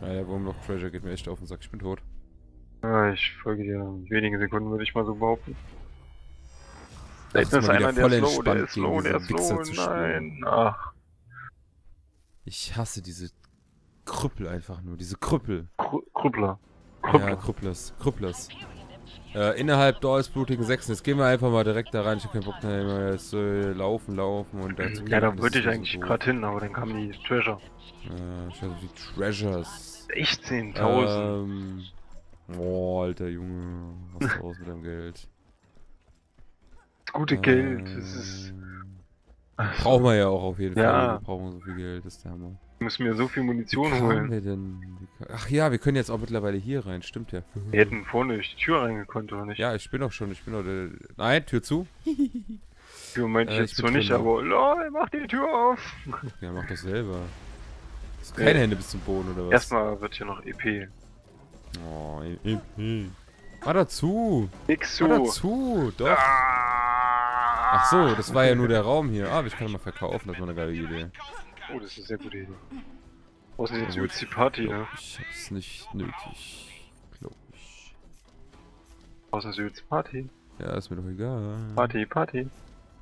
Ja, der Wurm noch Treasure geht mir echt auf den Sack. Ich bin tot. Ah, ich folge dir in wenigen Sekunden, würde ich mal so behaupten. Da Das hinten ist einer, der voll ist low, der ist low, gegen der ist Wichser low, zu spielen. nein, ach, Ich hasse diese Krüppel einfach nur. Diese Krüppel. Krü Krüppler. Ja, Krüppler. Krüpplers. Krüpplers. Äh, innerhalb Dolls blutigen Sechsen. Jetzt gehen wir einfach mal direkt da rein. Ich hab keinen Bock mehr. Jetzt äh, laufen, laufen und dazu Ja, da ist ich so eigentlich doof. gerade hin, aber dann kamen die Treasure. Äh, ich hatte die Treasures. 16.000. Ähm. Oh, alter Junge. Was ist aus mit deinem Geld? Das gute Geld, das ist... Ähm, Brauchen wir ja auch auf jeden Ja. Fall. Wir brauchen so viel Geld, das ist der Hammer. Ich muss mir so viel Munition Wie holen. wir denn? Ach ja, wir können jetzt auch mittlerweile hier rein, stimmt ja. Wir hätten vorne durch die Tür reingekonnt, oder nicht? Ja, ich bin doch schon, ich bin doch der... Nein, Tür zu. Tür meinte ich Äh, jetzt ich so nicht, aber lol, mach die Tür auf. Ja, mach das selber. Hast du keine. Hände bis zum Boden, oder was? Erstmal wird hier noch EP. Oh, eh. Mach dazu! Nix zu. dazu! Doch! Ah. Ach so, das war ja nur der Raum hier. Ah, ich kann mal verkaufen, das war eine geile Idee. Oh, das ist eine sehr gute Idee. Außen jetzt Ja, übelst die Party, ne? Ich hab's nicht nötig. Glaub ich. Außen ist die Party. Ja, ist mir doch egal. Party, Party.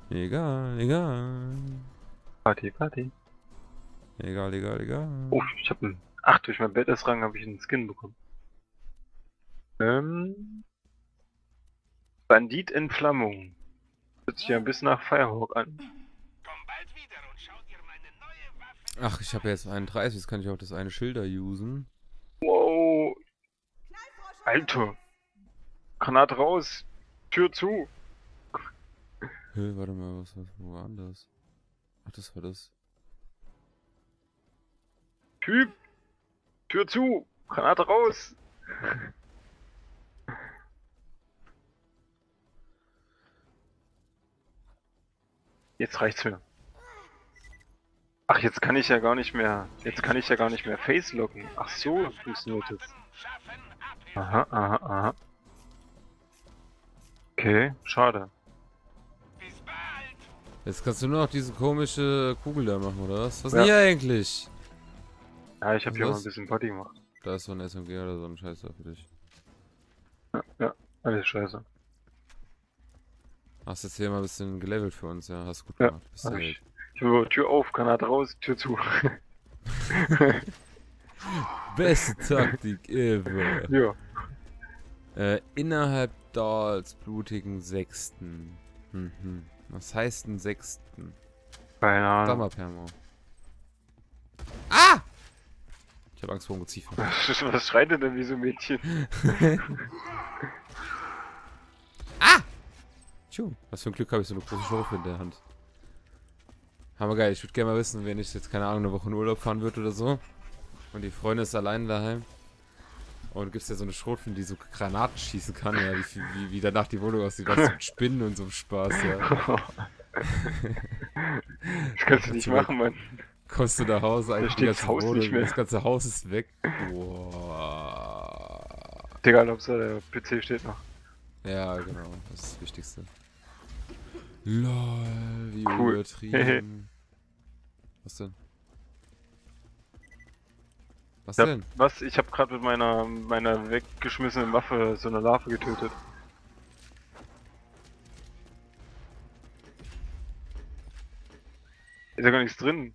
Egal, egal. Party, Party. Egal, egal, egal. Oh, ich hab einen. Ach, durch mein Badass-Rang habe ich einen Skin bekommen. Ähm. Bandit Entflammung. Hört sich ja ein bisschen nach Firehawk an. Ach, ich habe jetzt 31, jetzt kann ich auch das eine Schilder usen. Wow. Alter. Granate raus. Tür zu. Hä, warte mal, was, was, wo war denn das? Ach, das war das. Typ. Tür zu. Granate raus. Jetzt reicht's mir. Ach, jetzt kann ich ja gar nicht mehr. Jetzt kann ich ja gar nicht mehr facelocken. Ach so, funktioniert das. Aha, aha, aha. Okay, schade. Jetzt kannst du nur noch diese komische Kugel da machen, oder was? Was Ja. ist denn hier eigentlich? Ja, ich habe hier mal ein bisschen Party gemacht. Da ist so ein SMG oder so ein Scheiß da für dich. Ja, ja, alles scheiße. Hast jetzt hier mal ein bisschen gelevelt für uns, ja. Hast gut Ja, gemacht. Bist Hab ich. Ich habe Tür auf, Granate raus, Tür zu. Beste Taktik ever. ja. Äh, innerhalb Dals blutigen Sechsten. Mhm. Was heißt denn Sechsten? Keine Sag Ahnung. mal, Permo. Ah! Ich hab Angst vor Ungeziefer. Was schreit denn denn wie so ein Mädchen? Tschu, was für ein Glück habe ich so eine große Schaufel in der Hand. Hammergeil, ich würde gerne mal wissen, wenn ich jetzt, keine Ahnung, eine Woche in Urlaub fahren würde oder so. Und die Freundin ist allein daheim. Und gibt's ja so eine Schrotflinte, die so Granaten schießen kann, ja, wie, wie, wie danach die Wohnung aussieht, was mit Spinnen und so Spaß, ja. Das kannst du nicht machen, Mann. Du nach Hause, eigentlich steht das Haus Wohnung, nicht mehr. das ganze Haus ist weg. Boah. Egal, ob der PC steht noch. Ja, genau, das ist das Wichtigste. LOL, wie Cool. übertrieben. Was denn? Was Ich denn? hab, was? Ich habe gerade mit meiner meiner weggeschmissenen Waffe so eine Larve getötet. Ist ja gar nichts drin.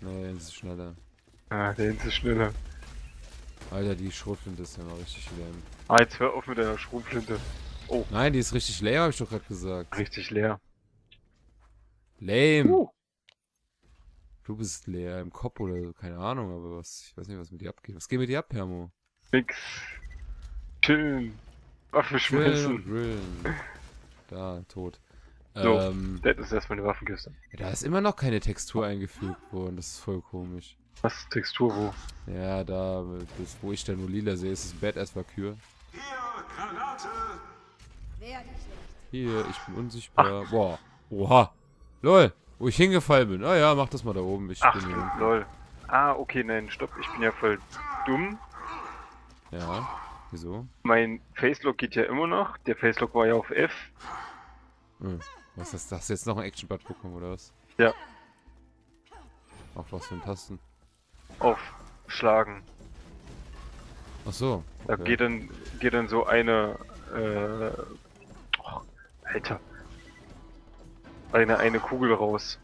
Nee, das ist schneller. Ah, der ist schneller. Alter, die Schrotflinte ist ja noch richtig leer. Ah, jetzt hör auf mit deiner Schrotflinte. Nein, die ist richtig leer, hab ich doch gerade gesagt. Richtig leer. Lame. Uh, Du bist leer im Kopf oder so, keine Ahnung, aber was, ich weiß nicht, was mit dir abgeht. Was geht mit dir ab, Hermo? nix. Chillen. Waffe schmeißen. grillen. Da, tot. So. Ähm, Das ist erstmal eine Waffenkiste. da ist immer noch keine Textur eingefügt worden, das ist voll komisch. Was? Textur wo? Ja, da, das, wo ich da nur lila sehe, ist es Badass Valkyr. Hier, Granate! Werde ich nicht. Hier, ich bin unsichtbar. Boah. Oha. Lol. Wo ich hingefallen bin. Ah ja, mach das mal da oben. Ich Ach, bin hier lol. Ah, okay, nein, stopp. Ich bin ja voll dumm. Ja. Wieso? Mein Facelock geht ja immer noch. Der Facelock war ja auf F. Hm. Was ist das? Jetzt noch ein Action-Bud bekommen, oder was? Ja. Auf was für ein Tasten? Auf Schlagen. Ach so. Da okay. geht dann, geht dann so eine, äh, oh, Alter. Eine, eine Kugel raus.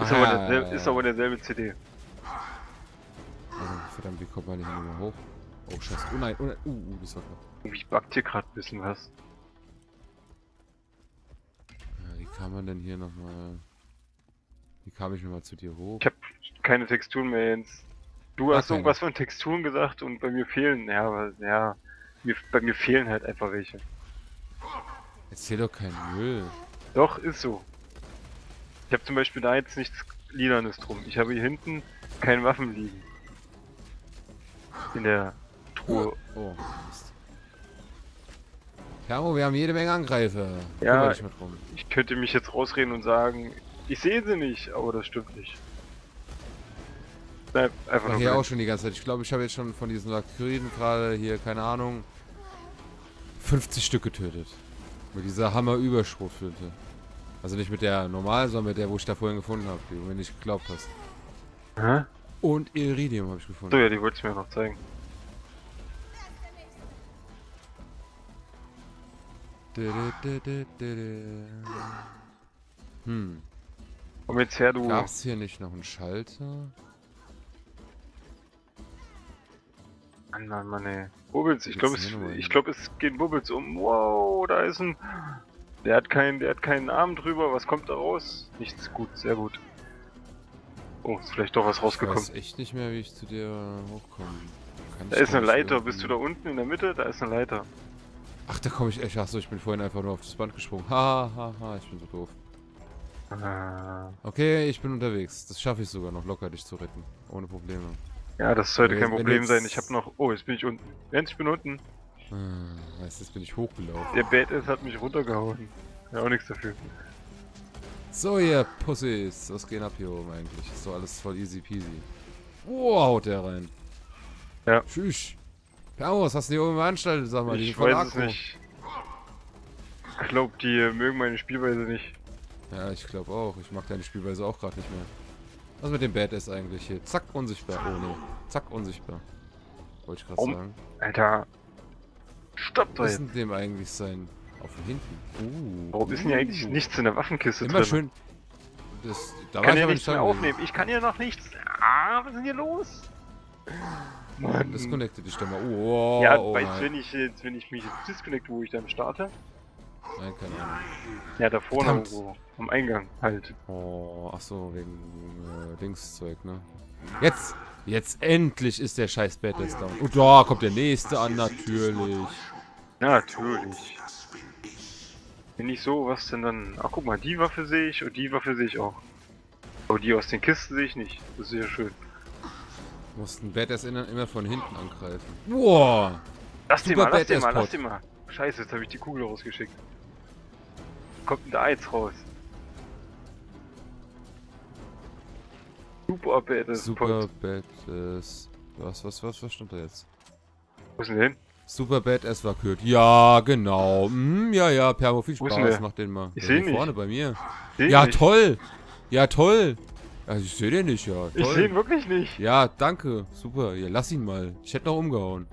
Ist aber, Aha, derselbe, ja, ist ja. aber derselbe CD. Also, verdammt, wie kommt man hier nochmal hoch? Oh, scheiße. Oh nein, oh nein. Uh, uh, das war knapp. Irgendwie backt hier gerade ein bisschen was. Kann man denn hier nochmal... Wie kam ich nochmal zu dir hoch? Ich habe keine Texturen mehr, Jens. Du Gar hast keine. irgendwas von Texturen gesagt und bei mir fehlen, ja, aber, ja, mir, bei mir fehlen halt einfach welche. Erzähl doch keinen Müll. Doch, ist so. Ich habe zum Beispiel da jetzt nichts Lilanes drum. Ich habe hier hinten keine Waffen liegen. In der Truhe. Oh, Mist. Caro, wir haben jede Menge Angreifer. Ja. Ich könnte mich jetzt rausreden und sagen, ich sehe sie nicht, aber das stimmt nicht. Bleib einfach nur hier auch schon die ganze Zeit. Ich glaube, ich habe jetzt schon von diesen Valkyrien gerade hier, keine Ahnung, 50 Stück getötet. Mit dieser Hammer-Überschrotflinte. Also nicht mit der normalen, sondern mit der, wo ich da vorhin gefunden habe, die du mir nicht geglaubt hast. Hä? Und Iridium habe ich So, gefunden. ja, die wolltest du mir noch zeigen. Hm. Komm jetzt her, du. Gab's hier nicht noch einen Schalter? Mann, Mann, Mann, ey. Bubbles, ich glaube, es, ich hin? glaube, es geht Bubbles um. Wow, da ist ein. Der hat keinen, der hat keinen Arm drüber. Was kommt da raus? Nichts gut, sehr gut. Oh, ist vielleicht doch was Ich rausgekommen. weiß echt nicht mehr, wie ich zu dir hochkomme. Kann Da ich ist eine Leiter. Bist du da unten in der Mitte? Da ist eine Leiter. Ach, da komme ich echt. Achso, ich bin vorhin einfach nur auf das Band gesprungen. Ha, ha, ha, ich bin so doof. Ah, Okay, ich bin unterwegs. Das schaffe ich sogar noch locker, dich zu retten. Ohne Probleme. Ja, das sollte Wenn- kein Problem jetzt- sein. Ich habe noch. Oh, jetzt bin ich unten. Jens, ich bin unten. Du, jetzt bin ich hochgelaufen. Der Badass hat mich runtergehauen. Ja, auch nichts dafür. So, ihr Pussys. Was geht ab hier oben eigentlich? Ist doch alles voll easy peasy. Wow, haut der rein. Ja. Tschüss. Permo, was hast du hier oben veranstaltet? Sag mal, die ich weiß es nicht. Ich glaub, die äh, mögen meine Spielweise nicht. Ja, ich glaube auch. Ich mag deine Spielweise auch gerade nicht mehr. Was mit dem Badass eigentlich hier? Zack, unsichtbar. Oh nee. Zack, unsichtbar. Wollte ich gerade Warum? sagen. Alter. Stopp doch Was ist denn dem eigentlich sein? Auf dem hinten. Uh. Warum ist denn hier eigentlich nichts in der Waffenkiste Immer drin? schön. Das, da kann ich ja nichts nicht mehr aufnehmen. Ich kann hier noch nichts. Ah, was ist denn hier los? Mann. Disconnecte dich doch mal. Oh, ja, oh weißt wenn ich jetzt, wenn ich mich jetzt disconnecte, wo ich dann starte? Nein, keine Ahnung. Ja, da vorne irgendwo. Am Eingang halt. Oh, ach so, wegen äh, Dingszeug, ne? Jetzt! Jetzt endlich ist der scheiß Badass down. Und da kommt der nächste an, natürlich. Natürlich. Wenn nicht so, was denn dann? Ach, guck mal, die Waffe sehe ich und die Waffe sehe ich auch. Aber die aus den Kisten sehe ich nicht. Das ist ja schön. Du musst einen Badass immer, immer von hinten angreifen. Boah! Lass den Super mal, lass den mal, lass den mal. Scheiße, jetzt habe ich die Kugel rausgeschickt. Kommt denn da jetzt raus? Super Badass. Super. Badass. Was, was, was, was stand da jetzt? Wo ist denn hin? Super Badass war Kurt. Ja, genau. Hm, ja, ja, Permo, viel Spaß. Mach den mal. Ich Ja, seh hier nicht. vorne bei mir. Seh Ja, nicht. toll. Ja, toll. Also ich sehe den nicht, ja. Toll. Ich sehe ihn wirklich nicht. Ja, danke. Super. Ja, lass ihn mal. Ich hätte noch umgehauen.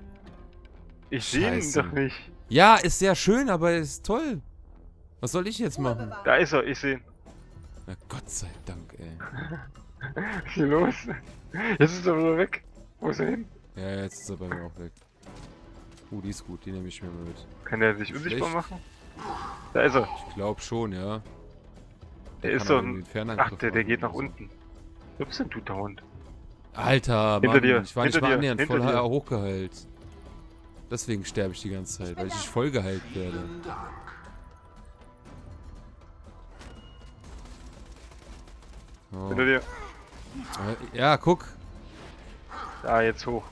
Ich sehe ihn doch nicht. Ja, ist sehr schön, aber ist toll. Was soll ich jetzt machen? Da ist er, ich sehe ihn. Na, Gott sei Dank, ey. Was ist hier los? Jetzt ist er wieder weg. Wo ist er hin? Ja, jetzt ist er bei mir auch weg. Uh, die ist gut. Die nehme ich mir mal mit. Kann der sich unsichtbar Schlecht. machen? Da ist er. Ich glaube schon, ja. Der kann ist irgendwie ein... Ach, der, der geht nach oder unten. Was denn, du dauernd? Alter, Hinter Mann, dir, ich war nicht mal dir, annähernd hinter voll dir. hochgeheilt. Deswegen sterbe ich die ganze Zeit, weil ich nicht voll geheilt werde. Oh. Hinter dir. Äh, Ja, guck. Da, jetzt hoch.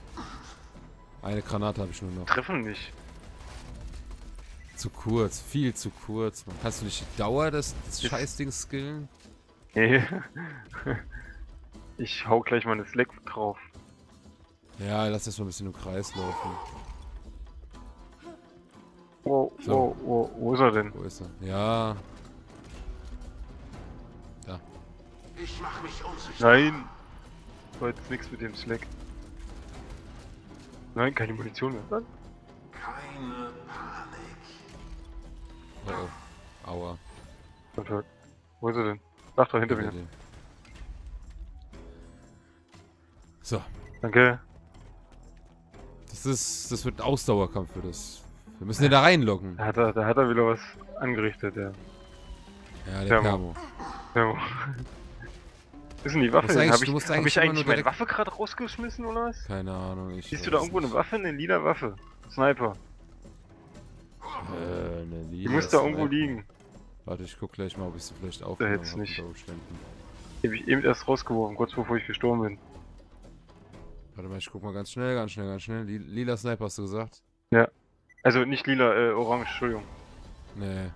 Eine Granate habe ich nur noch. Treffen nicht. Zu kurz, viel zu kurz. Man kannst du nicht die Dauer des, des Scheißdings skillen? Nee. Ich hau gleich mal eine Slack drauf. Ja, lass das mal ein bisschen im Kreis laufen. Wo, So. wo, wo, wo ist er denn? Wo ist er? Ja. Nein! War jetzt nichts mit dem Slack. Nein, keine Munition mehr. Nein. Keine Panik. Oh, oh. Aua. Wo ist er denn? Ach, da hinter mir. So, Danke. das ist, das wird ein Ausdauerkampf für das. Wir müssen den da reinlocken. Da hat er, da hat er wieder was angerichtet, der Ja, der Thermo. Thermo. ist denn die Waffe? Habe ich, musst hab eigentlich ich eigentlich meine Waffe gerade rausgeschmissen oder was? Keine Ahnung. Ich Siehst du da irgendwo nicht. eine Waffe? Eine lila Waffe? Sniper. Äh, eine Die lila muss da irgendwo liegen. Warte, ich guck gleich mal, ob ich sie vielleicht aufgenommen jetzt hab nicht. Die habe ich eben erst rausgeworfen, kurz bevor ich gestorben bin. Warte mal, ich guck mal ganz schnell, ganz schnell, ganz schnell. Li- Lila Sniper hast du gesagt? Also nicht lila, äh, orange, Entschuldigung. Nee.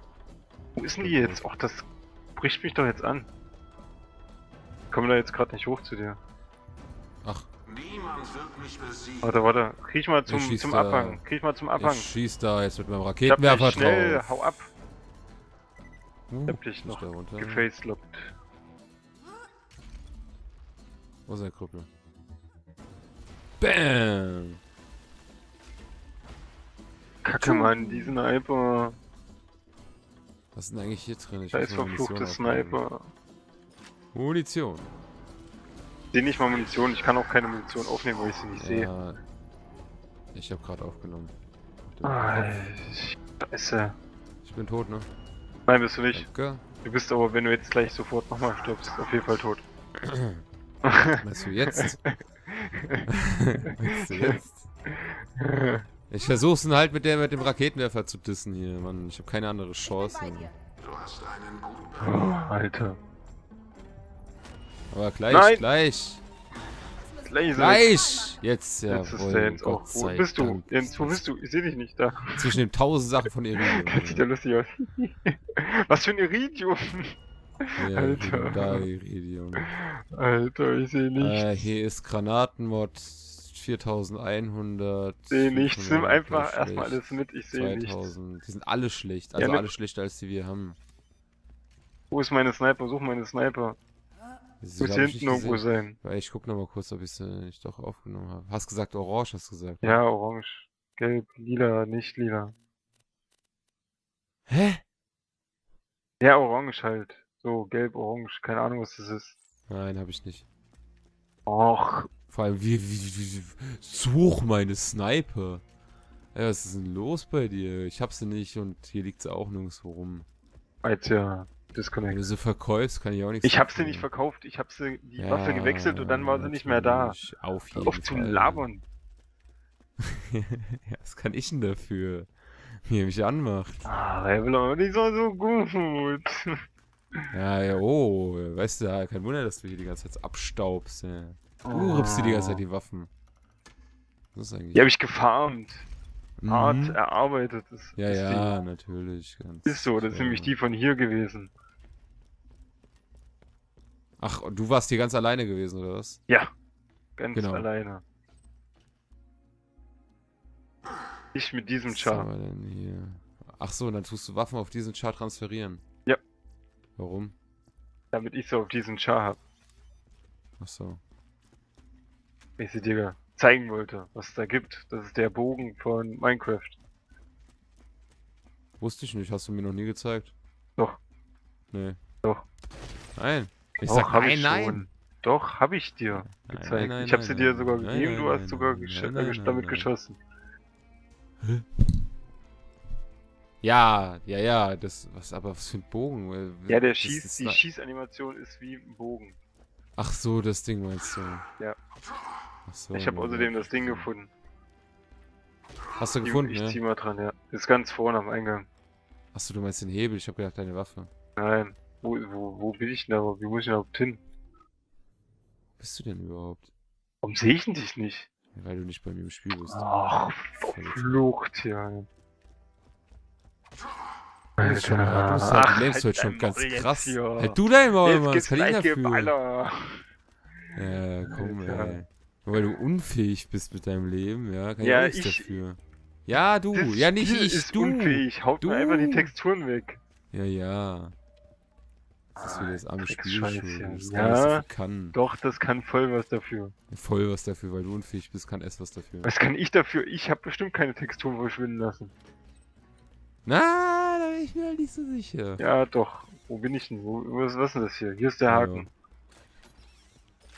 Wo ist denn die jetzt? Och, das bricht mich doch jetzt an. Ich komme da jetzt gerade nicht hoch zu dir. Ach, Niemand wird mich besiegen. Warte, warte. Krieg mal zum, zum da- Abhang. Krieg mal zum Abhang. ich schieß da jetzt mit meinem Ich Raketenwerfer schnell, drauf. hau ab. Uh, Ich hab dich noch gefacelockt. Wo ist der Krüppel? Bam! Kacke, Mann, die Sniper. Was ist denn eigentlich hier drin? Ich Da ist verfluchte. Sniper. Munition. Ich seh nicht mal Munition, ich kann auch keine Munition aufnehmen, weil ich sie nicht sehe. Ja. Ich habe gerade aufgenommen. Ah, Scheiße. Ich bin tot, ne? Nein, bist du nicht. Danke. Du bist aber, wenn du jetzt gleich sofort nochmal stirbst, auf jeden Fall tot. Meinst du jetzt? Jetzt? Ich versuch's ihn halt mit der mit dem Raketenwerfer zu dissen hier, Mann. Ich habe keine andere Chance. bei dir. Du hast einen guten Oh, Alter. Aber gleich, Nein! gleich, er weg. gleich! Jetzt, ja, Jetzt ist der Jens auch. Wo bist du? Jens, wo bist du? Ich seh dich nicht da. Zwischen den tausend Sachen von Iridium. Das sieht ja lustig aus. Was für ein Iridium. Ja, Alter. Da, Iridium. Alter, ich sehe nichts. Äh, hier ist Granatenmod 4100. Ich sehe nichts. Nimm 500, einfach schlecht, erstmal alles mit. Ich sehe nichts. 2000. Die sind alle schlecht. Also nimm- alle schlechter als die wir haben. Wo ist meine Sniper? Such meine Sniper. Sie Muss hinten irgendwo sein. Ich guck noch mal kurz, ob ich sie nicht doch aufgenommen habe. Hast gesagt orange, hast gesagt. ne? Ja, orange. Gelb, lila, nicht lila. Hä? Ja, orange halt. So, gelb, orange. Keine Ahnung, was das ist. Nein, habe ich nicht. Och, Vor allem, wie, wie, wie, wie such meine Sniper. Ey, was ist denn los bei dir? Ich hab sie nicht und hier liegt sie auch nirgendwo rum. als ja Wenn Disconnect. du sie verkaufst, kann ich auch nichts Ich hab sie nicht verkauft. Ich hab sie die Ja, Waffe gewechselt und dann war sie nicht mehr da. Auf jeden auf zu Fall. labern. ja, was kann ich denn dafür? Wie er mich anmacht. Ah, er will aber nicht so, so gut. Ja, ja, oh, weißt du, ja, kein Wunder, dass du hier die ganze Zeit abstaubst. Ja. Du rippst dir die ganze Zeit die Waffen. Das ist eigentlich. Die hab ich gefarmt. Mhm. Hart erarbeitet. Das Ja, ist ja, natürlich. Ganz Die. Ist so, das ist nämlich die von hier gewesen. Ach, und du warst hier ganz alleine gewesen, oder was? Ja. Ganz Genau. alleine. Ich mit diesem Was Char. haben wir denn hier? Ach so, dann tust du Waffen auf diesen Char transferieren. Warum? Damit ich so auf diesen Char hab. Ach so. Ich sie dir zeigen wollte, was es da gibt. Das ist der Bogen von Minecraft. Wusste ich nicht, hast du mir noch nie gezeigt? Doch. Nee. Doch. Nein. Ich Doch, sag hab nein, ich nein. schon. Doch, hab ich dir Nein, gezeigt. nein, nein, ich hab sie dir sogar gegeben, du hast sogar gesch damit geschossen. Ja, ja, ja, das, was, aber was für ein Bogen? Ja, der das schießt, ist die Schießanimation ist wie ein Bogen. Ach so, das Ding meinst du? Ja. Ach so, ich habe außerdem ja. das Ding gefunden. Hast du Ich- gefunden, ich ja? zieh mal dran, ja. Ist ganz vorne am Eingang. Achso, du meinst den Hebel, ich habe gedacht, deine Waffe. Nein. Wo, wo, wo bin ich denn da? Wie muss ich denn überhaupt hin? Wo bist du denn überhaupt? Warum sehe ich denn dich nicht? Ja, Weil du nicht bei mir im Spiel bist. Ach, verflucht hier. Du bist schon, du bist Ach, halt, lebst du halt jetzt schon ganz jetzt krass. hier. Halt du dein Maul, Mann, das kann ich dafür. Ja, komm, Alter. ey. Nur weil du unfähig bist mit deinem Leben, ja, kann Ja, ich nichts ich- dafür. Ja, du, Das ja nicht ich, ist du. unfähig. Haut Du. mir einfach die Texturen weg. Ja, ja. Das ist wieder das arme Spiel. Das kann was Ja. kann. Doch, das kann voll was dafür. Voll was dafür, weil du unfähig bist, kann es was dafür. Was kann ich dafür? Ich habe bestimmt keine Texturen verschwinden lassen. Na, da bin ich mir halt nicht so sicher. Ja, doch. Wo bin ich denn? Wo, was, ist denn das hier? Hier ist der. Haken.